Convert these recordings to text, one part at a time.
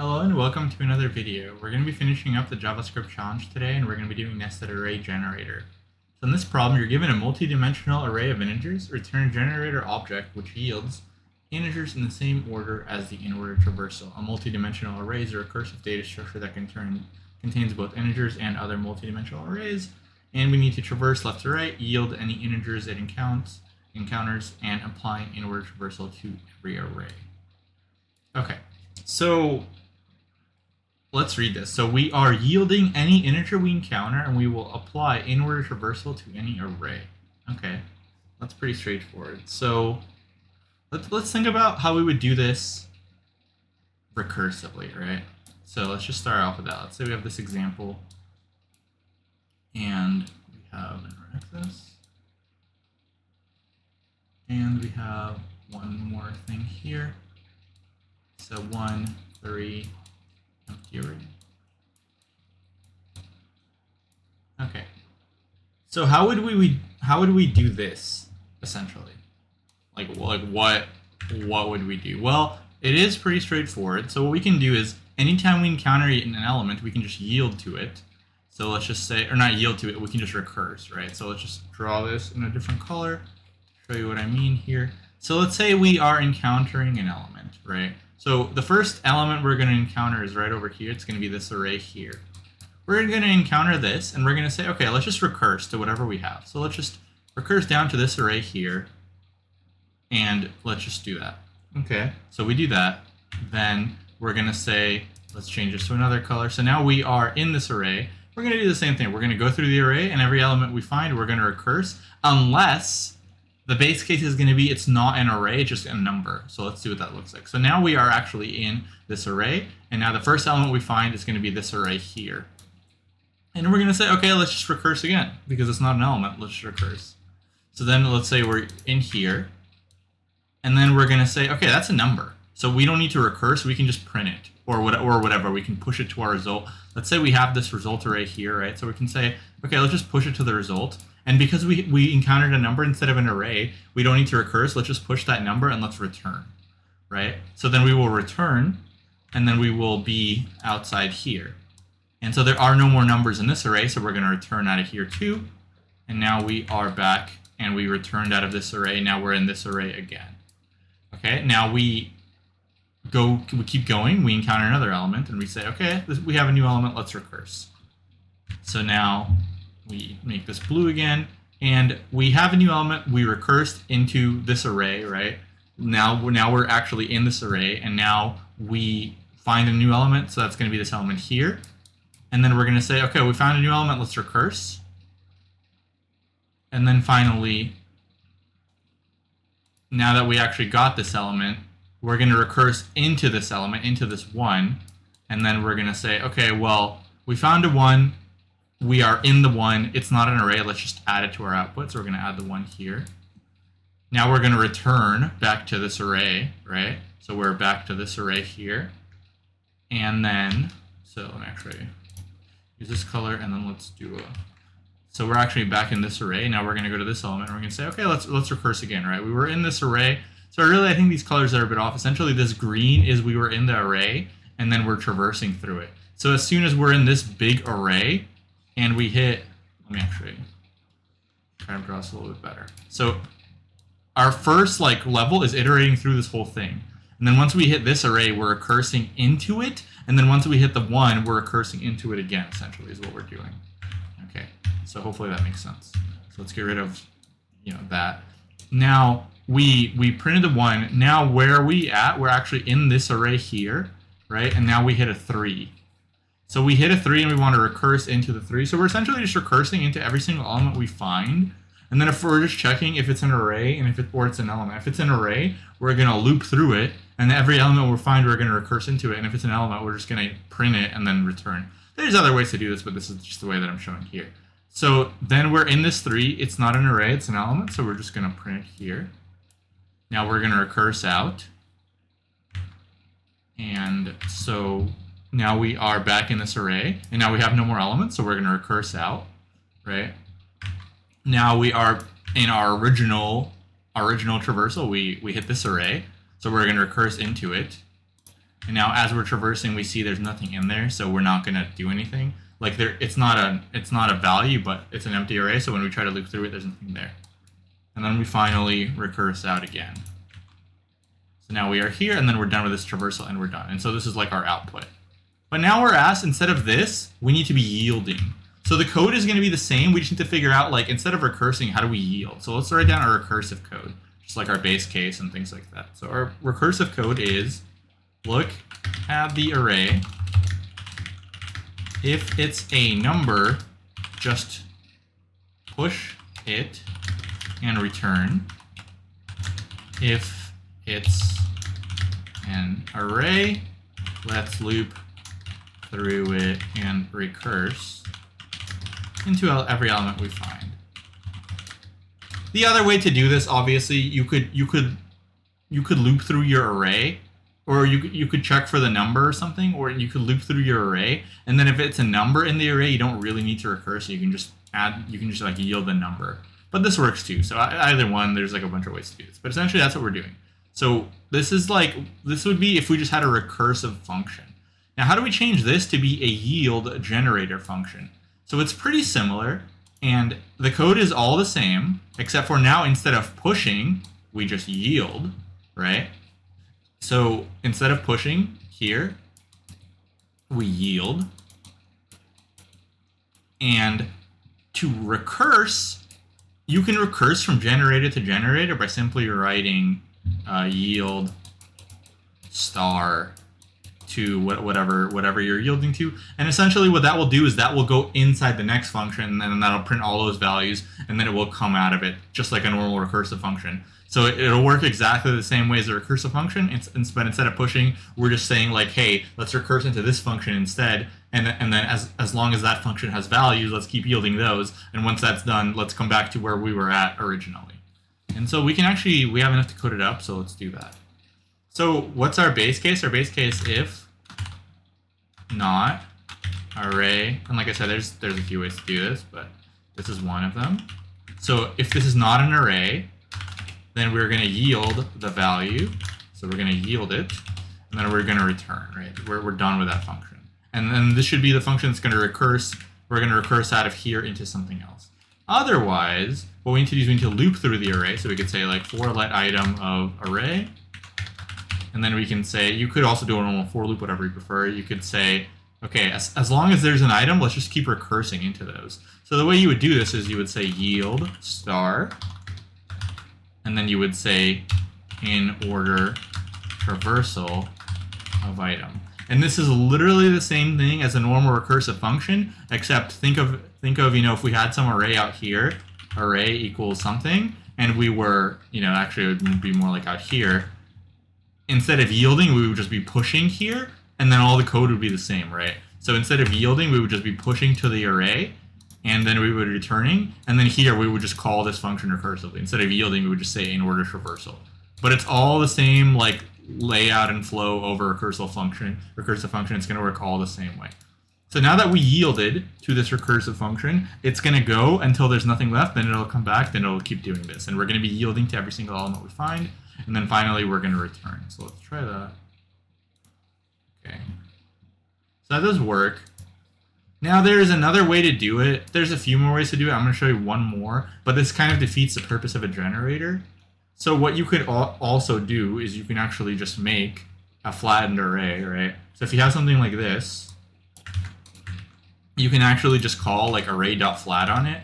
Hello and welcome to another video. We're going to be finishing up the JavaScript challenge today and we're going to be doing nested array generator. So in this problem, you're given a multi-dimensional array of integers, return a generator object which yields integers in the same order as the in-order traversal. A multi-dimensional array is a recursive data structure that contain, contains both integers and other multi-dimensional arrays, and we need to traverse left to right, yield any integers it encounters, encounters and apply in-order traversal to every array. Okay, so let's read this. So we are yielding any integer we encounter and we will apply in-order traversal to any array. Okay, that's pretty straightforward. So let's, let's think about how we would do this recursively, right? So let's just start off with that. Let's say we have this example and we have an access and we have one more thing here. So one, three, empty array. Okay. So how would we, we how would we do this essentially? Like like what what would we do? Well, it is pretty straightforward. So what we can do is anytime we encounter an element, we can just yield to it. So let's just say, or not yield to it, we can just recurse, right? So let's just draw this in a different color, show you what I mean here. So let's say we are encountering an element, right? So the first element we're going to encounter is right over here. It's going to be this array here. We're going to encounter this, and we're going to say, okay, let's just recurse to whatever we have. So let's just recurse down to this array here, and let's just do that. Okay, so we do that. Then we're going to say, let's change this to another color. So now we are in this array. We're going to do the same thing. We're going to go through the array, and every element we find, we're going to recurse, unless the base case is going to be it's not an array, just a number. So let's see what that looks like. So now we are actually in this array, and now the first element we find is going to be this array here. And we're going to say, okay, let's just recurse again, because it's not an element, let's just recurse. So then let's say we're in here, and then we're going to say, okay, that's a number. So we don't need to recurse, we can just print it, or, what, or whatever, we can push it to our result. Let's say we have this result array here, right? So we can say, okay, let's just push it to the result, and because we, we encountered a number instead of an array, we don't need to recurse. Let's just push that number and let's return, right? So then we will return, and then we will be outside here. And so there are no more numbers in this array, so we're going to return out of here too. And now we are back, and we returned out of this array. Now we're in this array again. Okay, now we go, we keep going. We encounter another element, and we say, okay, this, we have a new element. Let's recurse. So now we make this blue again, and we have a new element. We recursed into this array, right? Now, now we're actually in this array, and now we find a new element, so that's going to be this element here. And then we're going to say, okay, we found a new element, let's recurse. And then finally, now that we actually got this element, we're going to recurse into this element, into this one, and then we're going to say, okay, well, we found a one, we are in the one. It's not an array. Let's just add it to our output. So we're going to add the one here. Now we're going to return back to this array, right? So we're back to this array here. And then, so let me actually use this color and then let's do a, so we're actually back in this array. Now we're going to go to this element and we're going to say, okay, let's, let's recurse again, right? We were in this array. So really, I think these colors are a bit off. Essentially, this green is we were in the array and then we're traversing through it. So as soon as we're in this big array, and we hit, let me actually try to draw this a little bit better. So our first like level is iterating through this whole thing. And then once we hit this array, we're recursing into it. And then once we hit the one, we're recursing into it again, essentially, is what we're doing. Okay, so hopefully that makes sense. So let's get rid of, you know, that. Now, we we printed the one. Now, where are we at? We're actually in this array here, right? And now we hit a three. So we hit a three and we want to recurse into the three. So we're essentially just recursing into every single element we find. And then if we're just checking if it's an array and if it or it's an element. If it's an array, we're gonna loop through it, and every element we find, we're gonna recurse into it. And if it's an element, we're just gonna print it and then return. There's other ways to do this, but this is just the way that I'm showing here. So then we're in this three. It's not an array, it's an element. So we're just gonna print it here. Now we're gonna recurse out. And so now we are back in this array, and now we have no more elements, so we're going to recurse out, right? Now we are in our original original traversal. We we hit this array, so we're going to recurse into it, And now as we're traversing, we see there's nothing in there, so we're not gonna do anything. Like there, it's not a it's not a value, but it's an empty array. So when we try to loop through it, there's nothing there. And then we finally recurse out again. So now we are here, and then we're done with this traversal, and we're done. And so this is like our output. But now we're asked, instead of this, we need to be yielding. So the code is going to be the same. We just need to figure out, like, instead of recursing, how do we yield? So let's write down our recursive code, just like our base case and things like that. So our recursive code is look at the array. If it's a number, just push it and return. If it's an array, let's loop through it and recurse into every element we find. The other way to do this, obviously, you could you could you could loop through your array, or you you could check for the number or something, or you could loop through your array, and then if it's a number in the array, you don't really need to recurse. You can just add, you can just like yield the number. But this works too. So either one, there's like a bunch of ways to do this. But essentially, that's what we're doing. So this is like this would be if we just had a recursive function. Now, how do we change this to be a yield generator function? So it's pretty similar, and the code is all the same, except for now instead of pushing, we just yield, right? So instead of pushing here, we yield. And to recurse, you can recurse from generator to generator by simply writing uh, yield star to whatever whatever you're yielding to. And essentially what that will do is that will go inside the next function and then that'll print all those values and then it will come out of it just like a normal recursive function. So it, will work exactly the same way as a recursive function, it's, but instead of pushing, we're just saying like, hey, let's recurse into this function instead, and, and then as, as long as that function has values, let's keep yielding those, and once that's done, let's come back to where we were at originally. And so we can actually, we have enough to code it up, so let's do that. So what's our base case? Our base case if not array, and like I said, there's there's a few ways to do this, but this is one of them. So if this is not an array, then we're going to yield the value. So we're going to yield it, and then we're going to return, right? We're, we're done with that function. And then this should be the function that's going to recurse. We're going to recurse out of here into something else. Otherwise, what we need to do is we need to loop through the array. So we could say like for let item of array, and then we can say, you could also do a normal for loop, whatever you prefer. You could say, okay, as, as long as there's an item, let's just keep recursing into those. So the way you would do this is you would say yield star, and then you would say in order traversal of item. And this is literally the same thing as a normal recursive function, except think of think of you know if we had some array out here, array equals something, and we were you know actually it would be more like out here instead of yielding, we would just be pushing here, and then all the code would be the same, right? So instead of yielding, we would just be pushing to the array, and then we would be returning, and then here we would just call this function recursively. Instead of yielding, we would just say in order traversal. But it's all the same like layout and flow over recursive function. Recursive function, it's going to work all the same way. So now that we yielded to this recursive function, it's going to go until there's nothing left, then it'll come back, then it'll keep doing this. And we're going to be yielding to every single element we find. And then finally, we're going to return. So let's try that. Okay. So that does work. Now there's another way to do it. There's a few more ways to do it. I'm going to show you one more, but this kind of defeats the purpose of a generator. So what you could also do is you can actually just make a flattened array, right? So if you have something like this, you can actually just call like array.flat on it,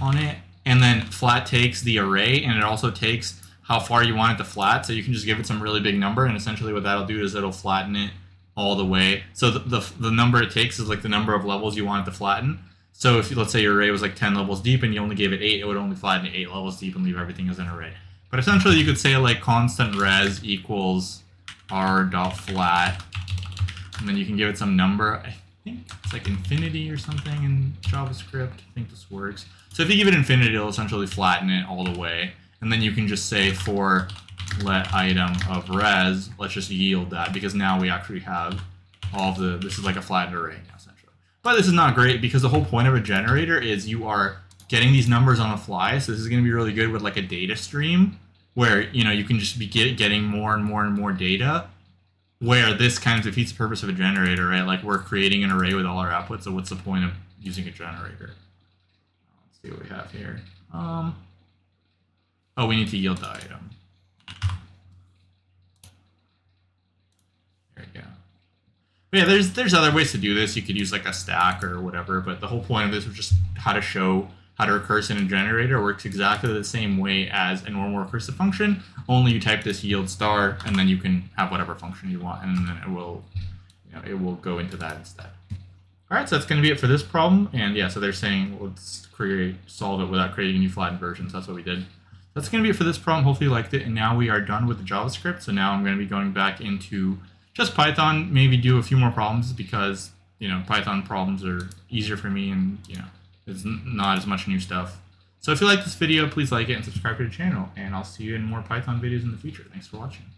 on it, and then flat takes the array and it also takes how far you want it to flat. So you can just give it some really big number, and essentially what that'll do is it'll flatten it all the way. So the, the, the number it takes is like the number of levels you want it to flatten. So if let's say your array was like 10 levels deep and you only gave it 8, it would only flatten it 8 levels deep and leave everything as an array. But essentially you could say like constant res equals r dot flat, and then you can give it some number. I think it's like infinity or something in JavaScript. I think this works. So if you give it infinity, it'll essentially flatten it all the way and then you can just say for let item of res, let's just yield that because now we actually have all the, this is like a flattened array now essentially. But this is not great because the whole point of a generator is you are getting these numbers on the fly. So this is going to be really good with like a data stream where, you know, you can just be get, getting more and more and more data where this kind of defeats the purpose of a generator, right? Like we're creating an array with all our outputs, so what's the point of using a generator? Let's see what we have here. Um, oh, we need to yield the item. There we go. But yeah, there's there's other ways to do this. You could use like a stack or whatever, but the whole point of this was just how to show how to recurse in a generator works exactly the same way as a normal recursive function, only you type this yield star and then you can have whatever function you want and then it will you know, it will go into that instead. All right, so that's going to be it for this problem. And yeah, so they're saying let's create solve it without creating a new flattened versions. That's what we did. That's going to be it for this problem. Hopefully you liked it. And now we are done with the JavaScript. So now I'm going to be going back into just Python, maybe do a few more problems because, you know, Python problems are easier for me and, you know, there's not as much new stuff. So if you like this video, please like it and subscribe to the channel. And I'll see you in more Python videos in the future. Thanks for watching.